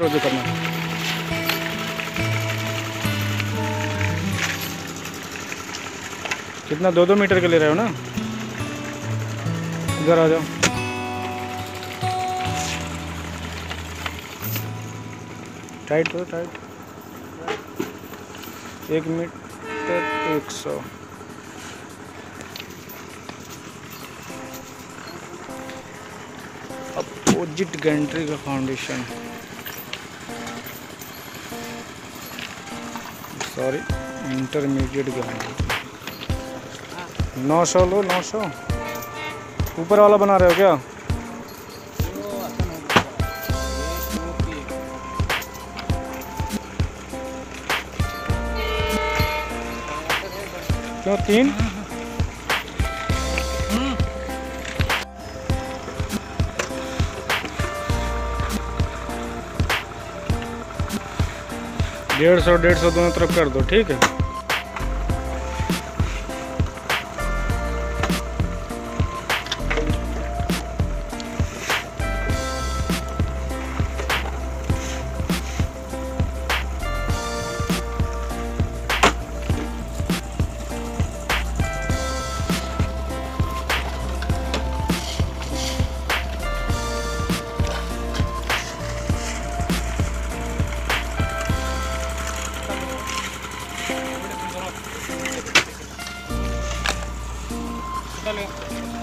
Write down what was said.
करो जो करना। कितना दो दो मीटर के ले रहे हो ना? इधर आ जाओ। टाइट करो टाइट। एक मीटर, एक सौ। अपोजिट गैंट्री का फाउंडेशन। सॉरी इंटरमीडिएट गैंट्री नौ सौ लो, नौ सौ। ऊपर वाला बना रहे हो क्या? क्यों, तीन? डेढ़ सौ डेढ़ सौ दोनों तरफ़ कर दो ठीक है? Dale.